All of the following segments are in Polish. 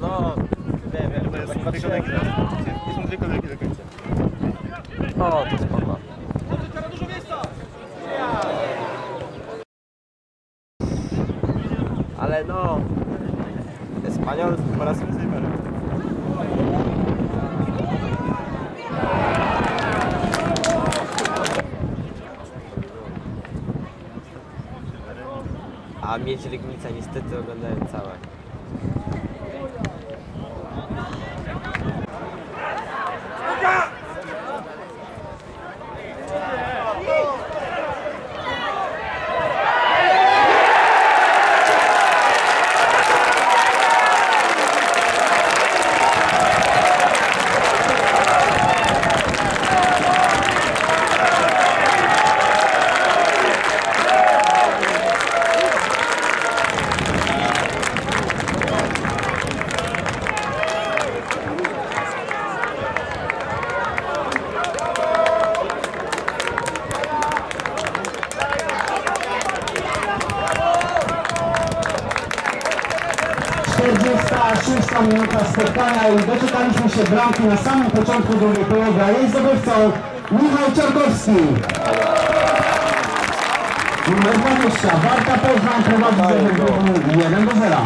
No, wiem, wiem. To jest dwie Ale no, Espanyol po raz bere. A Miedź Legnica niestety oglądałem całe. Szósta minuta spotkania i doczekaliśmy się bramki na samym początku drugiej połowy, a jej zdobywcą Michał Czarkowski. Numer 20, Warta Poznań prowadzi wyniku 1 do 0.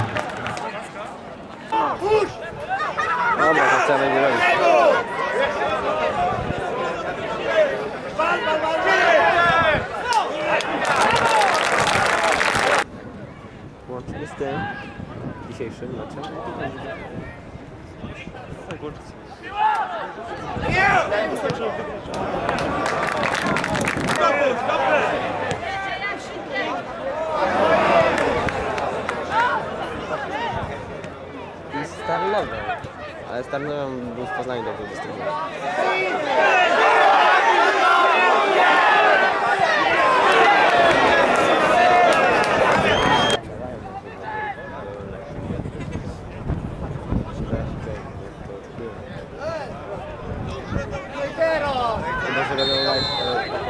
Dobra, to trzeba będzie robić. Łącznie z tym dzisiejszym meczem. I z Tarnowem. Ale z Tarnowem był w Poznaniu dobrze występował. for the little light. Uh,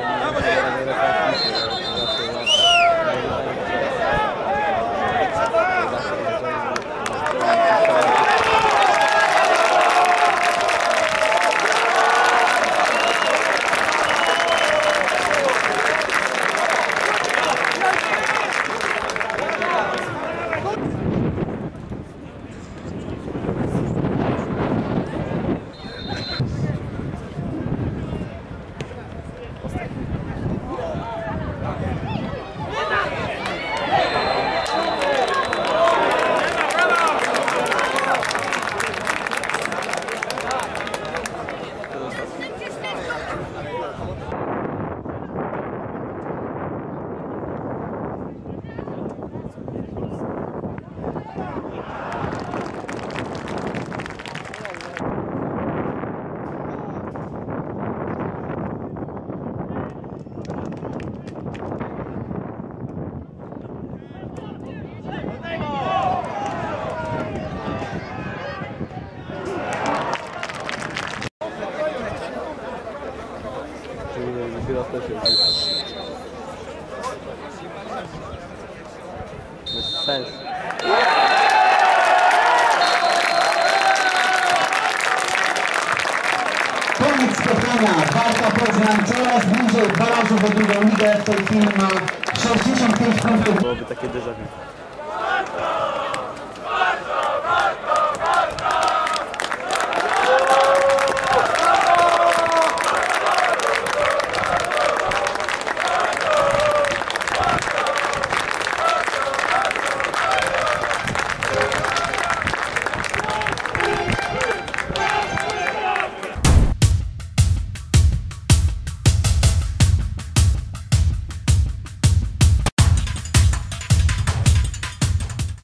360. Bez sensu. Koniec spotkania. Warta Poznań coraz bliżej barażu do drugą ligę. W tej chwili ma 65 punktów. Byłoby takie déjà vu.